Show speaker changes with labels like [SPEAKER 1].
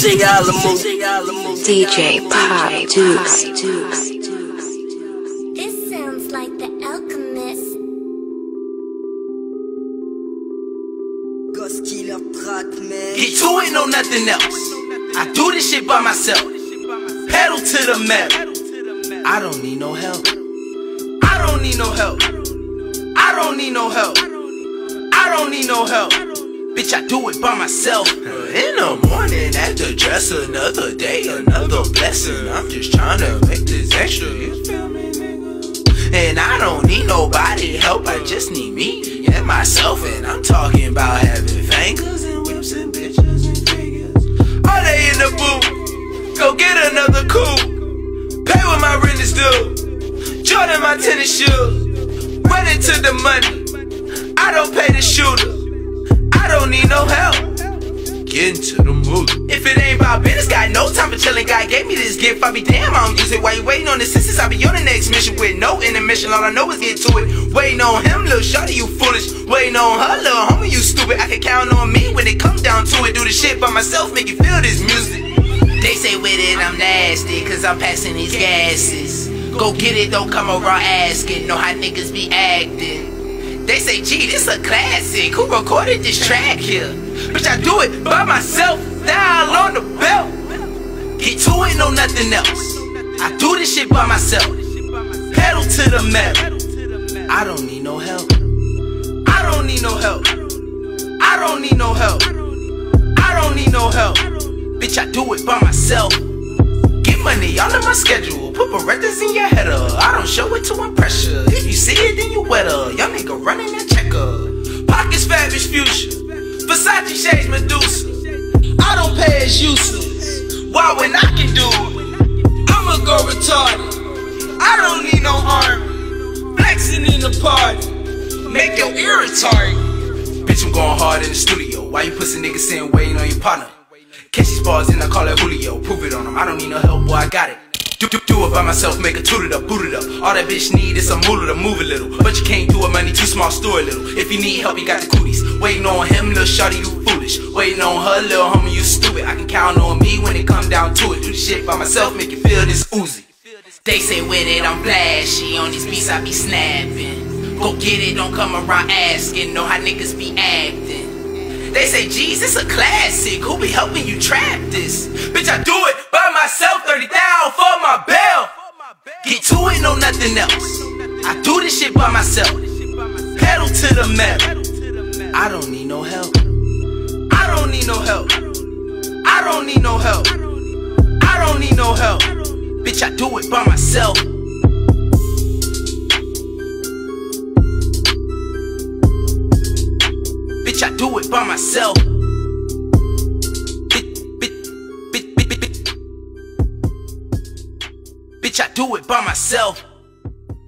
[SPEAKER 1] DJ Alamo.
[SPEAKER 2] DJ Pop Dukes.
[SPEAKER 3] This sounds like the alchemist.
[SPEAKER 1] Gus Killer track, man.
[SPEAKER 4] Get to it, no nothing else. I do this shit by myself. Pedal to the metal. I don't need no help. I don't need no help. I don't need no help. I don't need no help. Bitch, I do it by myself. In the morning, after dress, another day, another blessing. I'm just trying to make this extra. You feel me, nigga? And I don't need nobody help, I just need me and myself. And I'm talking about having fingers and whips and bitches and figures. All day in the booth, go get another coupe. Pay what my rent is due. Jordan, my tennis shoes. Run into the money. I don't pay the shooter. Get into the mood. If it ain't about business, got no time for chillin'. God gave me this gift. I be damn, I don't use it. While you waiting on the sisters, I be on the next mission with no intermission. All I know is get to it. Waiting on him, little shorty, you foolish. Waiting on her, little homie, you stupid. I can count on me when it comes down to it. Do the shit by myself, make you feel this music. They say with it, I'm nasty, cause I'm passing these gases. Go get it, don't come around asking. Know how niggas be acting. They say, gee, this a classic. Who recorded this track here? Bitch, I do it by myself, down on the belt. Get to it, no nothing else. I do this shit by myself. Pedal to the metal. I don't need no help. I don't need no help. I don't need no help. I don't need no help. Bitch, I do it by myself. Get money all in my schedule. Put Berettas in your header. I don't show it to impress ya. If you see it, then you wetter. Young nigga running that checker. Pockets fabulous future. Versace shades Medusa. I don't pay as useless. Why when I can do it? I'ma go retarded. I don't need no army. Flexing in the party. Make your ear retarded. Bitch, I'm going hard in the studio. Why you pussy niggas saying waiting on your partner? Catch these bars and I call it Julio. Prove it on him. I don't need no help, boy, I got it. Do, do, do it by myself, make a toot it up, boot it up. All that bitch need is a moolah to move a little. But you can't do it, too small, store a little. If you need help, you got the cooties. Waiting on him, little shorty, you foolish. Waiting on her, little homie, you stupid. I can count on me when it come down to it. Do the shit by myself, make you feel this oozy. They say with it, I'm flashy. On these beats, I be snapping. Go get it, don't come around asking. Know how niggas be acting. They say, it's a classic. Who be helping you trap this? Bitch, I do it by myself, 30 down for my bell. Get to it, no nothing else. I do this shit by myself. Pedal to the metal. I don't need no help. I don't need no help. I don't need no help. I don't need no help. Bitch, I do it by myself. Bitch, I do it by myself. Bitch, I do it by myself.